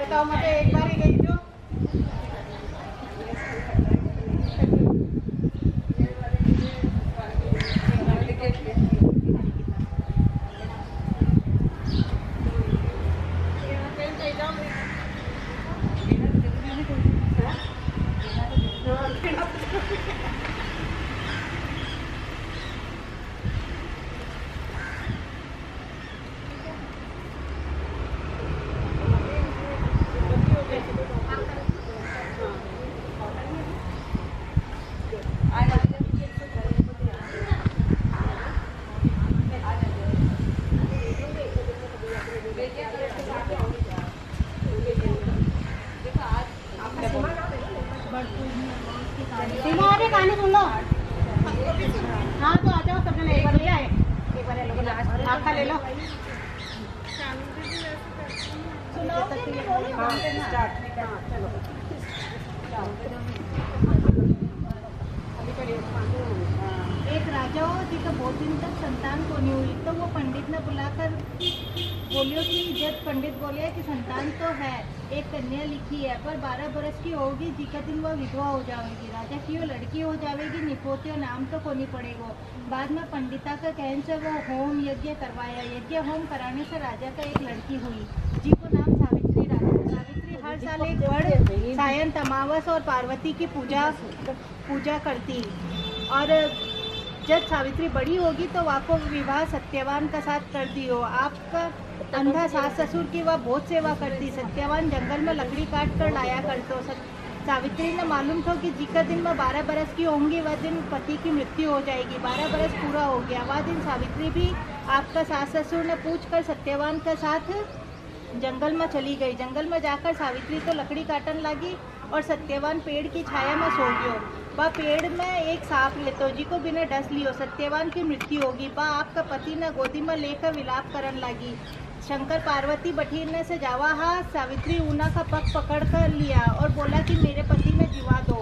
बताओ मत तो एक बार ही गई जो ट्रेन से जाऊँगी सीमा अरे कहानी सुन लो। हाँ तो आ जाओ सब जने एक बार ले आए। एक बार ये लोगों ने आपका ले लो। हाँ, हाँ, हाँ। एक राजा हो जी का बहुत दिन तक संतान को नहीं हुई तो वो पंडित ने बुलाकर बोलियो कि जब पंडित बोले कि संतान तो है एक कन्या लिखी है, पर बारह बरस की होगी जी का दिन वह विधवा हो जाएगी। राजा की वो लड़की हो जाएगी निपोते नाम तो को नहीं पड़ेगा। बाद में पंडिता का कहन से वो होम यज्ञ करवाया। यज्ञ होम कराने से राजा का एक लड़की हुई जी को नाम सावित्री राजा सावित्री हर साल एक बड़ सायन तमावस और पार्वती की पूजा पूजा करती। और जब सावित्री बड़ी होगी तो आपको विवाह सत्यवान का साथ कर दी हो। आपका अंधा सास ससुर की वह बहुत सेवा करती। सत्यवान जंगल में लकड़ी काट कर लाया करतो सत- सावित्री ने मालूम था कि जी का दिन में बारह बरस की होंगी, वह दिन पति की मृत्यु हो जाएगी। बारह बरस पूरा हो गया। वह दिन सावित्री भी आपका सास ससुर ने पूछ कर सत्यवान का साथ जंगल में चली गई। जंगल में जाकर सावित्री तो लकड़ी काटन लगी और सत्यवान पेड़ की छाया में सो गयो। वह पेड़ में एक सांप लेतो जी को बिना डस लियो सत्यवान की मृत्यु होगी। वह आपका पति न गोदी में लेकर विलाप करन लगी। शंकर पार्वती बठीरने से जावा, हा, सावित्री ऊना का पग पकड़ कर लिया और बोला कि मेरे पति में जीवा दो।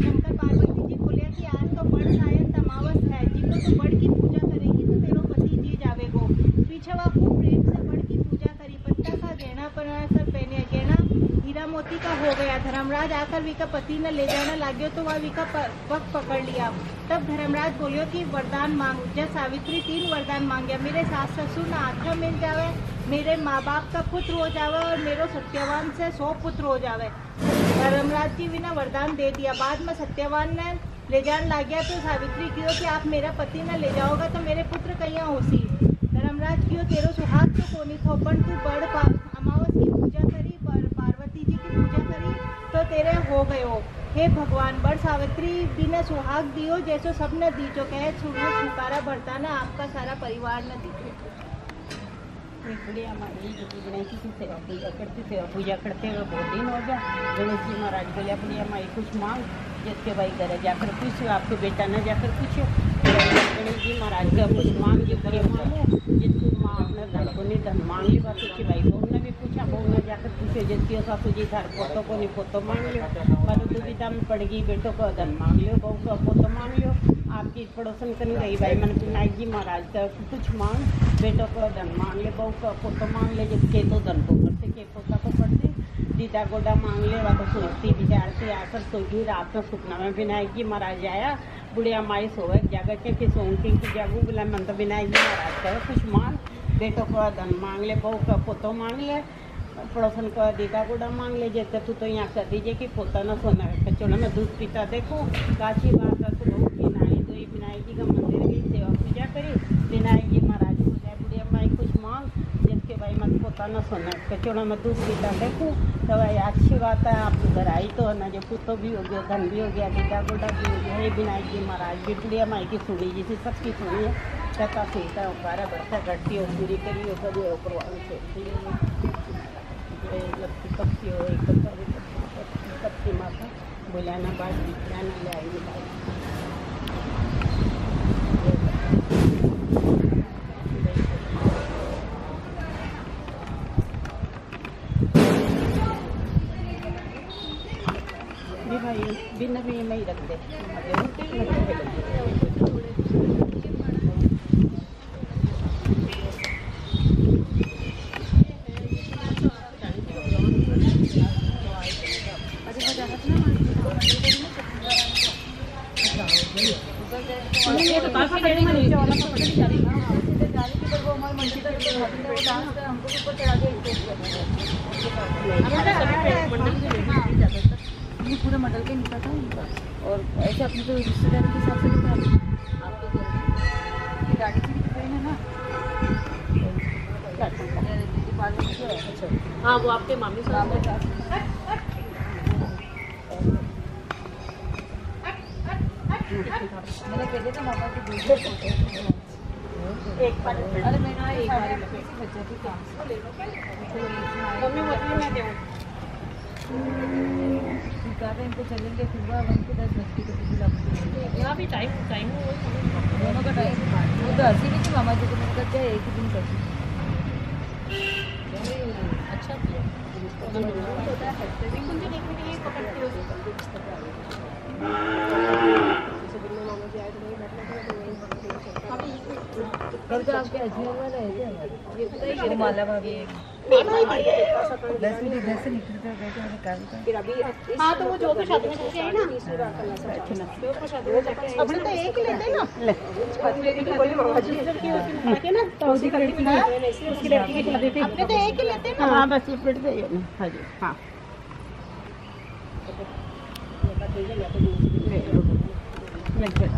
शंकर पार्वती जी बोले कि आज तो बड़ शायद तमावस है। जी को तो बड़ की पूजा करेगी तो तेरो पति जी जावेगो। पीछे वह खूब प्रेम से बड़ की पूजा करी पत्ता का गहना पहना कर पहने गहना हीरा मोती का हो गया, धर्मराज आकर विका पति ने ले जाने लाग्यो तो वह विका पग पकड़ लिया। तब धर्मराज बोलियो कि वरदान मांग। जब सावित्री तीन वरदान मांगे, मेरे सास ससुर ना आत्मा मिल जावे, मेरे माँ बाप का पुत्र हो जावे और मेरो सत्यवान से सौ पुत्र हो जावे। धर्मराज जी बिना वरदान दे दिया। बाद में सत्यवान ने ले जान ला गया तो सावित्री कियो कि आप मेरा पति न ले जाओगा तो मेरे पुत्र कहीं होसी धर्मराज कियो तेरो सुहाग तो कोनी थो पण तू बड़ पा- अमावस की पूजा करी पर पार्वती जी की पूजा करी तो तेरे हो गयो हे। भगवान बड़ सावित्री, बिना सुहाग दियो जैसो सबने दी जो कहे, सुनो पुकारा भरता ना आपका सारा परिवार न की सेवा पूजा करती पूजा करते हुए बहुत दिन हो गया। गणेश महाराज बोले, अपनी हमारी कुछ मांग, जिसके भाई करे जाकर पूछो, आपके बेटा न जाकर पूछो। गणेश जी महाराज का कुछ मांग जो करे जिसको माँ अपने धन को नहीं धन मांग ली बात उसकी भाई बहू ने भी पूछा, बहू ने जाकर पूछो, जिसकी सासू जी थार पोतों को नहीं पोतो मांग लो पर दुविधा में पड़ गई, बेटों को धन मांग लो बहू का पोतो मांग लो आपकी पड़ोसन कर रही भाई मन विनायक जी महाराज का कुछ मांग, बेटों को धन मांग ले बहू का पोतो मांग ले जिसके तो धन को करते के पोता को पड़ते दीदा गोडा मांग ले वह सोचती विचारती आकर सोगी रात में सुपना में विनायक जी महाराज आया बुढ़िया माई सोवे जागर के कि की जागू बोला मन तो बिना जी महाराज का कुछ मांग बेटो को धन मांग ले बहू का पोतो मांग ले पड़ोसन को दीदा गुड़ा मांग ले जैसे तू तो यहाँ कर दीजिए कि पोता ना सोना रखे चलो मैं दूध पीता देखो काची बात है तो बहुत की नाई तो विनायक जी का मंदिर गई सेवा पूजा करी विनायक जी महाराज को जय बुढ़िया माई कुछ मांग ना सोना कचौड़ा में दूध पीता देखो तो भाई अच्छी बात है आप उधर आई तो ना जो पुतो भी हो गया धन भी हो गया दीदा गोडा भी हो गया हे विनायक जी महाराज भी बुढ़िया माई की सुनी जिसे सबकी सुनी है कहता सीता उकारा बढ़ता करती हो पूरी करी हो कभी ऊपर से लपकी पक्षी हो एक पक्षी माता बुलाना बात दिखलाना ले आई भी भाई बिन भी ही। रख दे ये तो काफ़ी देर में नीचे वाला पकड़ जा रही है ये पूरा मॉडल के निकला था उनका। और ऐसे अपने तो रिश्तेदार के हिसाब से निकाल आपको तो गाड़ी की ट्रेन है ना। से अच्छा हाँ वो आपके मामी साहब मैंने कहते थे मामा की एक बार अरे मैंने एक बार बच्चा की काम से। मम्मी बोलिए मैं देऊँ कहा हैं इनको चलेंगे सुबह वन के दस बजे के तो बिल्कुल आप यहाँ भी टाइम टाइम है दोनों का टाइम वो तो हँसी नहीं थी मामा जी को मैंने कहा क्या एक ही दिन कर अच्छा किया। कल तो आपके अजमेर वाला है क्या? हमारे वो माला भाभी है। से निकलते हो हाँ। तो वो जो भी शादी में जाके आई ना। अपने तो एक ही लेते ना। ले। के ना तो उसी का लड़की की उसकी लड़की की शादी थी अपने तो एक ही लेते ना। हाँ बस ये फिर से ये। हाँ जी हाँ। लग गया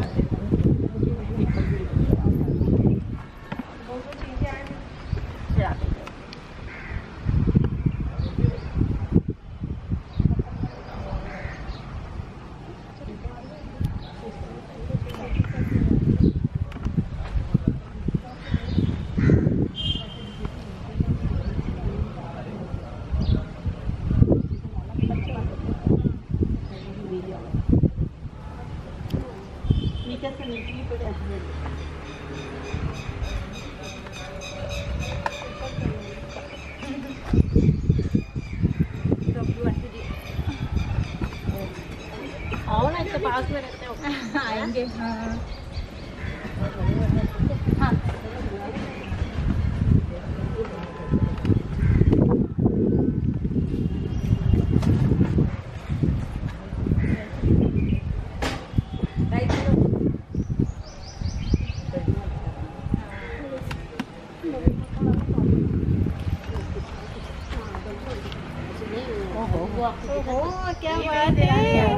नीचे से नीचे ही पड़े आओ ना इसके पास में रहते हो आएँगे हाँ ओहो क्या बात है।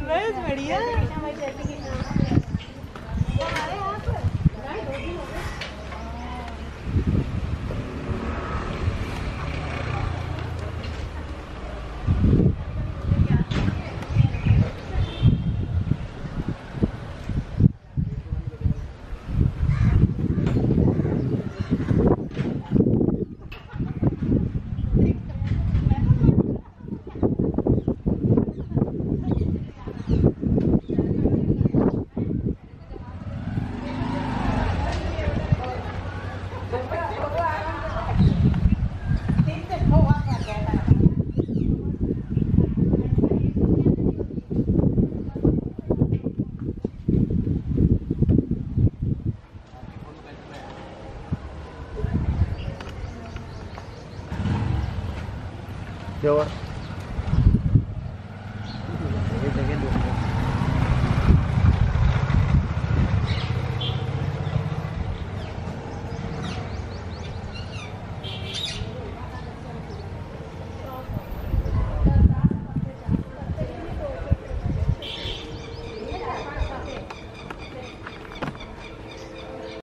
बस बढ़िया।